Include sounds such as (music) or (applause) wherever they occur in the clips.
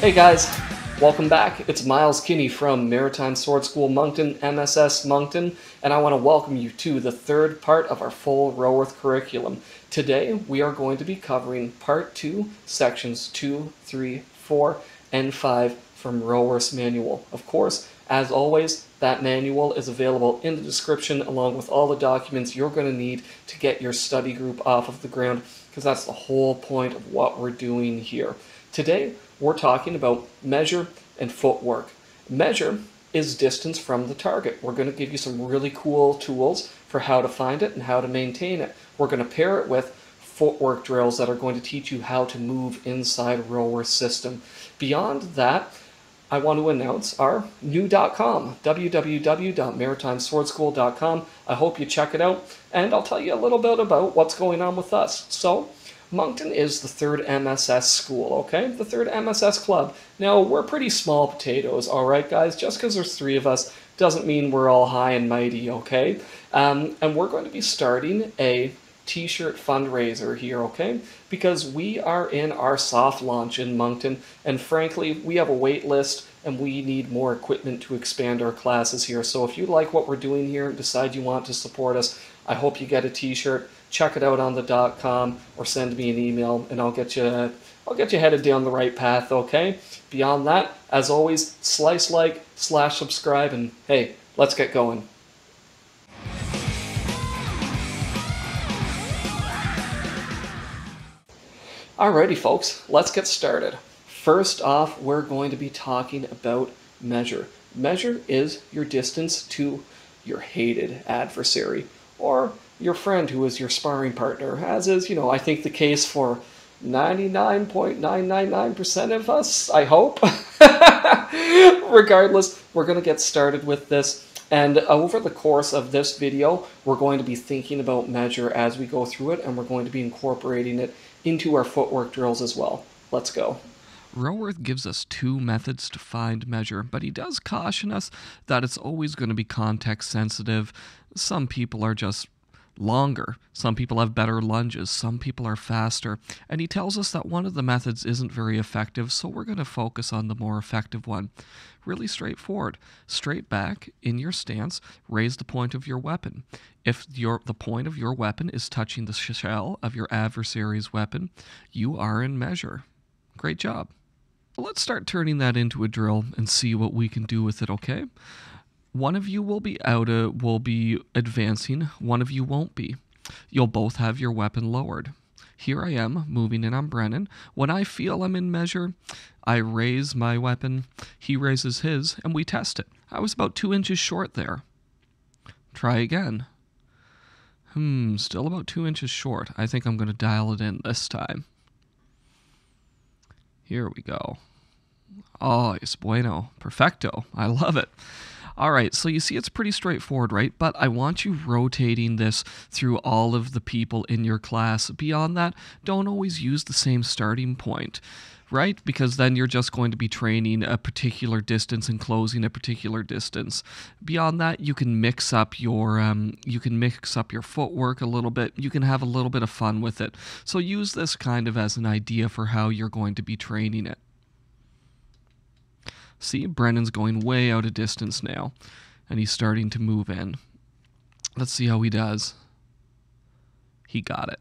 Hey guys, welcome back. It's Miles Kinney from Maritime Sword School Moncton, MSS Moncton, and I want to welcome you to the third part of our full Roworth curriculum. Today we are going to be covering part two, sections two, three, four, and five from Roworth's manual. Of course, as always, that manual is available in the description along with all the documents you're going to need to get your study group off of the ground because that's the whole point of what we're doing here. Today, we're talking about measure and footwork. Measure is distance from the target. We're going to give you some really cool tools for how to find it and how to maintain it. We're going to pair it with footwork drills that are going to teach you how to move inside Roworth system. Beyond that, I want to announce our new.com, www.maritimeswordschool.com. I hope you check it out, and I'll tell you a little bit about what's going on with us. So, Moncton is the third MSS school, okay? The third MSS club. Now, we're pretty small potatoes, all right, guys? Just because there's three of us doesn't mean we're all high and mighty, okay? Um, and we're going to be starting a t-shirt fundraiser here, okay? Because we are in our soft launch in Moncton, and frankly, we have a wait list and we need more equipment to expand our classes here. So if you like what we're doing here and decide you want to support us, I hope you get a t-shirt check it out on the dot com or send me an email and I'll get you I'll get you headed down the right path, okay? Beyond that, as always, slice like, slash subscribe, and hey, let's get going. Alrighty, folks, let's get started. First off, we're going to be talking about measure. Measure is your distance to your hated adversary, or your friend who is your sparring partner, as is, you know, I think the case for 99.999% of us, I hope. (laughs) Regardless, we're going to get started with this. And over the course of this video, we're going to be thinking about measure as we go through it, and we're going to be incorporating it into our footwork drills as well. Let's go. Roworth gives us two methods to find measure, but he does caution us that it's always going to be context sensitive. Some people are just longer. Some people have better lunges. Some people are faster. And he tells us that one of the methods isn't very effective, so we're going to focus on the more effective one. Really straightforward. Straight back in your stance, raise the point of your weapon. If your the point of your weapon is touching the shell of your adversary's weapon, you are in measure. Great job. let's start turning that into a drill and see what we can do with it, okay? One of you will be out of, will be advancing, one of you won't be. You'll both have your weapon lowered. Here I am, moving in on Brennan. When I feel I'm in measure, I raise my weapon, he raises his, and we test it. I was about two inches short there. Try again. Hmm, still about two inches short. I think I'm going to dial it in this time. Here we go. Oh, es bueno. Perfecto. I love it. All right, so you see it's pretty straightforward, right? But I want you rotating this through all of the people in your class. Beyond that, don't always use the same starting point right? Because then you're just going to be training a particular distance and closing a particular distance. Beyond that, you can mix up your um, you can mix up your footwork a little bit. You can have a little bit of fun with it. So use this kind of as an idea for how you're going to be training it. See, Brennan's going way out of distance now, and he's starting to move in. Let's see how he does. He got it.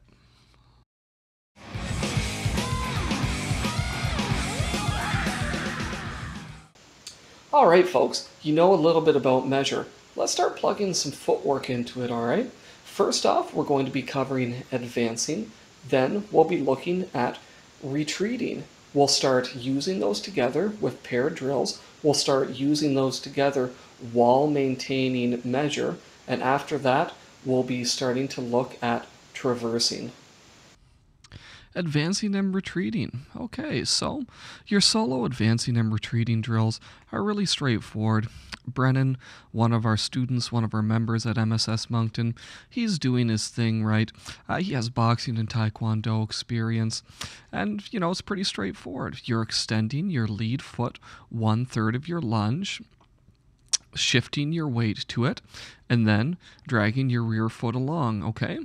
All right, folks, you know a little bit about measure. Let's start plugging some footwork into it, all right? First off, we're going to be covering advancing. Then we'll be looking at retreating. We'll start using those together with paired drills. We'll start using those together while maintaining measure. And after that, we'll be starting to look at traversing. Advancing and retreating. Okay, so your solo advancing and retreating drills are really straightforward. Brennan, one of our students, one of our members at MSS Moncton, he's doing his thing right. Uh, he has boxing and taekwondo experience, and you know it's pretty straightforward. You're extending your lead foot one third of your lunge, shifting your weight to it, and then dragging your rear foot along. Okay,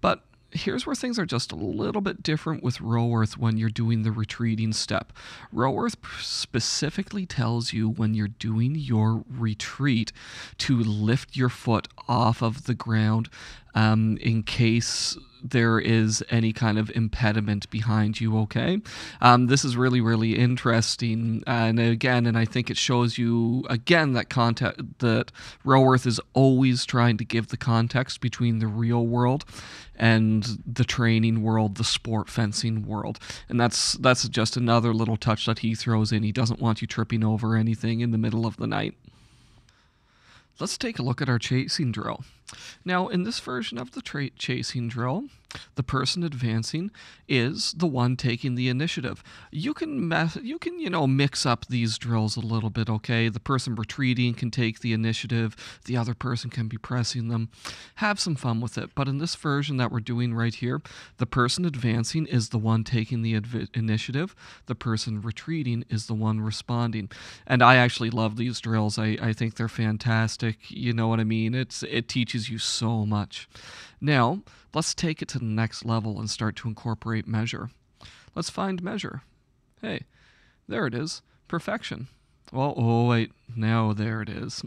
but here's where things are just a little bit different with Roworth when you're doing the retreating step. Roworth specifically tells you when you're doing your retreat to lift your foot off of the ground um, in case there is any kind of impediment behind you, okay? Um, this is really, really interesting. And again, and I think it shows you again that context that Roworth is always trying to give the context between the real world and the training world, the sport fencing world. And that's that's just another little touch that he throws in. He doesn't want you tripping over anything in the middle of the night. Let's take a look at our chasing drill. Now, in this version of the chasing drill, the person advancing is the one taking the initiative. You can mess, you can you know mix up these drills a little bit, okay? The person retreating can take the initiative, the other person can be pressing them. Have some fun with it. But in this version that we're doing right here, the person advancing is the one taking the adv- initiative, the person retreating is the one responding. And I actually love these drills. I, I think they're fantastic. You know what I mean? It's it teaches you so much. Now, let's take it to the next level and start to incorporate measure. Let's find measure. Hey, there it is. Perfection. Well, oh, wait. Now there it is.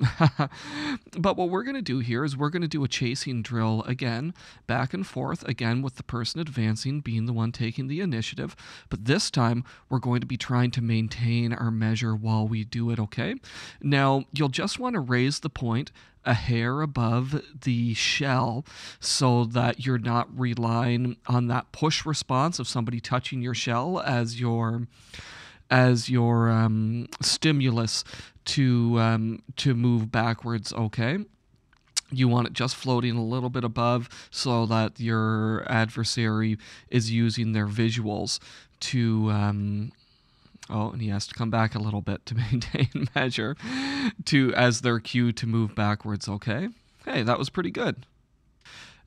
(laughs) but what we're going to do here is we're going to do a chasing drill again, back and forth, again with the person advancing being the one taking the initiative. But this time we're going to be trying to maintain our measure while we do it, okay? Now, you'll just want to raise the point a hair above the shell so that you're not relying on that push response of somebody touching your shell as your as your um, stimulus to um, to move backwards. Okay. You want it just floating a little bit above so that your adversary is using their visuals to um, Oh, and he has to come back a little bit to (laughs) maintain measure to as their cue to move backwards, okay? Hey, that was pretty good.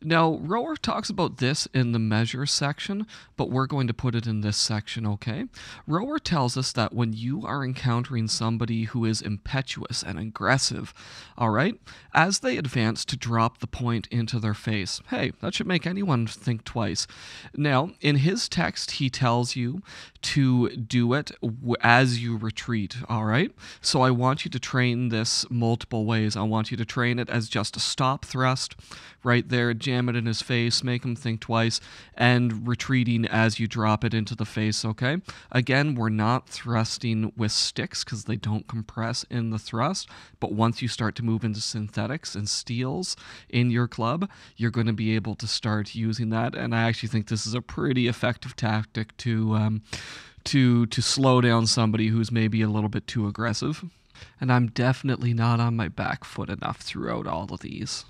Now, Roworth talks about this in the measure section, but we're going to put it in this section, okay? Roworth tells us that when you are encountering somebody who is impetuous and aggressive, all right, as they advance to drop the point into their face, hey, that should make anyone think twice. Now, in his text, he tells you to do it as you retreat, all right? So I want you to train this multiple ways. I want you to train it as just a stop thrust right there jam it in his face, make him think twice, and retreating as you drop it into the face, okay? Again, we're not thrusting with sticks because they don't compress in the thrust, but once you start to move into synthetics and steels in your club, you're going to be able to start using that. And I actually think this is a pretty effective tactic to. Um, to to slow down somebody who's maybe a little bit too aggressive. And I'm definitely not on my back foot enough throughout all of these.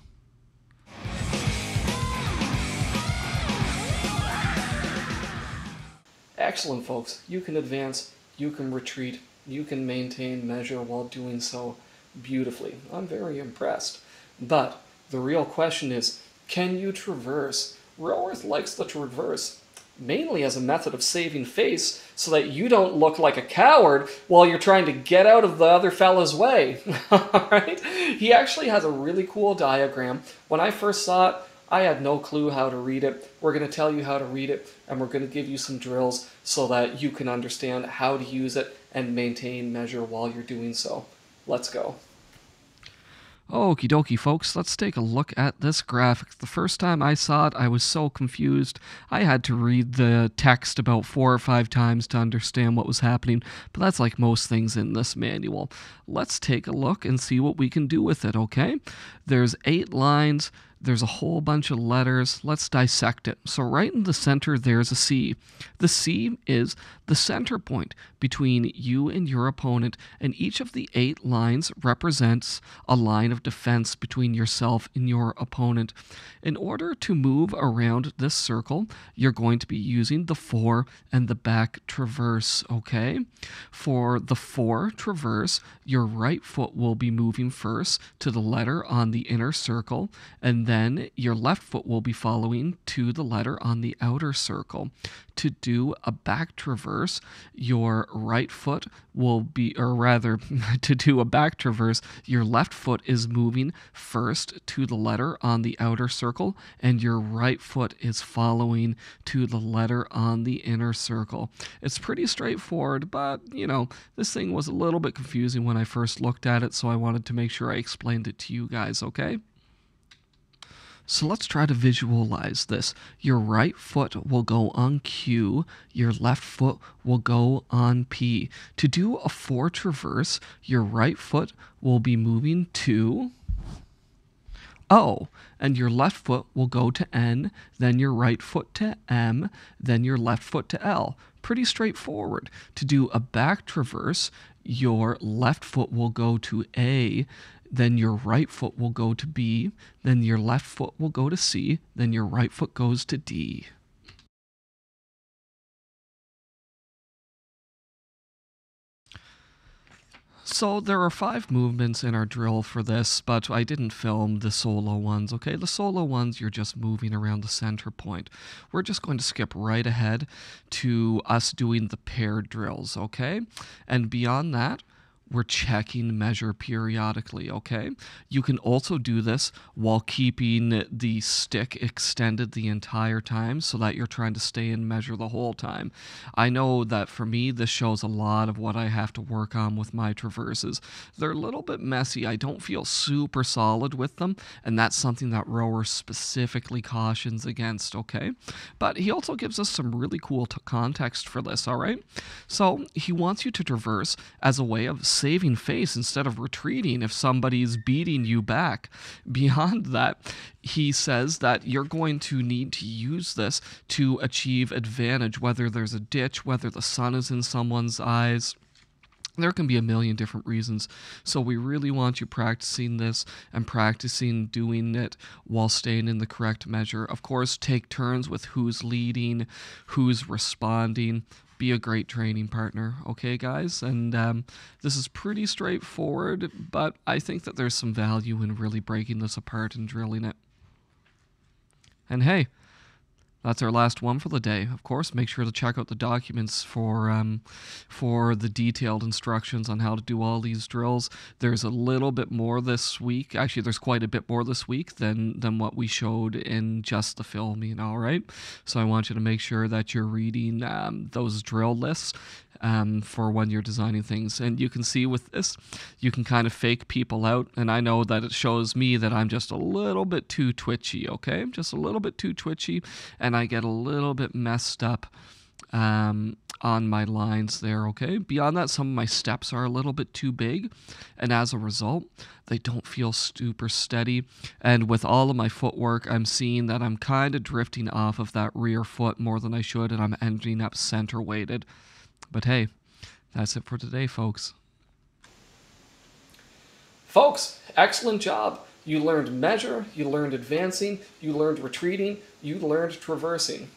Excellent, folks. You can advance, you can retreat, you can maintain measure while doing so beautifully. I'm very impressed. But the real question is can you traverse? Roworth likes the traverse mainly as a method of saving face so that you don't look like a coward while you're trying to get out of the other fella's way. (laughs) All right? He actually has a really cool diagram. When I first saw it, I had no clue how to read it. We're going to tell you how to read it, and we're going to give you some drills so that you can understand how to use it and maintain measure while you're doing so. Let's go. Okie dokie, folks, let's take a look at this graphic. The first time I saw it, I was so confused. I had to read the text about four or five times to understand what was happening, but that's like most things in this manual. Let's take a look and see what we can do with it, okay? There's eight lines, there's a whole bunch of letters. Let's dissect it. So, right in the center, there's a C. The C is the center point between you and your opponent, and each of the eight lines represents a line of defense between yourself and your opponent. In order to move around this circle, you're going to be using the fore and the back traverse, okay? For the fore traverse, your right foot will be moving first to the letter on the inner circle, and then your left foot will be following to the letter on the outer circle. To do a back traverse, your right foot will be, or rather, (laughs) to do a back traverse, your left foot is moving first to the letter on the outer circle, and your right foot is following to the letter on the inner circle. It's pretty straightforward, but you know, this thing was a little bit confusing when I first looked at it, so I wanted to make sure I explained it to you guys, okay? So let's try to visualize this. Your right foot will go on Q, your left foot will go on P. To do a fore traverse, your right foot will be moving to O, and your left foot will go to N, then your right foot to M, then your left foot to L. Pretty straightforward. To do a back traverse, your left foot will go to A, then your right foot will go to B, then your left foot will go to C, then your right foot goes to D. So there are five movements in our drill for this, but I didn't film the solo ones, okay? The solo ones, you're just moving around the center point. We're just going to skip right ahead to us doing the paired drills, okay? And beyond that, we're checking measure periodically, okay? You can also do this while keeping the stick extended the entire time so that you're trying to stay in measure the whole time. I know that for me, this shows a lot of what I have to work on with my traverses. They're a little bit messy. I don't feel super solid with them, and that's something that Roworth specifically cautions against, okay? But he also gives us some really cool context for this, all right? So he wants you to traverse as a way of saving face instead of retreating if somebody's beating you back. (laughs) Beyond that, he says that you're going to need to use this to achieve advantage, whether there's a ditch, whether the sun is in someone's eyes there can be a million different reasons. So we really want you practicing this and practicing doing it while staying in the correct measure. Of course, take turns with who's leading, who's responding be a great training partner. Okay, guys? And um, this is pretty straightforward, but I think that there's some value in really breaking this apart and drilling it. And hey, that's our last one for the day. Of course, make sure to check out the documents for um, for the detailed instructions on how to do all these drills. There's a little bit more this week. Actually, there's quite a bit more this week than than what we showed in just the film. You know, right, so I want you to make sure that you're reading um, those drill lists um, for when you're designing things. And you can see with this, you can kind of fake people out. And I know that it shows me that I'm just a little bit too twitchy, okay? I'm Just a little bit too twitchy. And I get a little bit messed up um, on my lines there, okay? Beyond that, some of my steps are a little bit too big. And as a result, they don't feel super steady. And with all of my footwork, I'm seeing that I'm kind of drifting off of that rear foot more than I should. And I'm ending up center weighted. But hey, that's it for today, folks. Folks, excellent job. You learned measure, you learned advancing, you learned retreating, you learned traversing.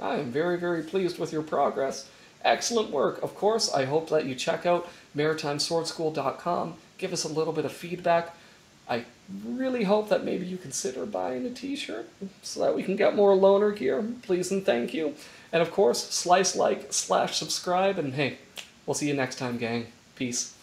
I am very, very pleased with your progress. Excellent work. Of course, I hope that you check out maritimeswordschool.com, give us a little bit of feedback. I really hope that maybe you consider buying a t-shirt so that we can get more loaner gear. Please and thank you. And of course, slice like slash subscribe, and hey, we'll see you next time, gang. Peace.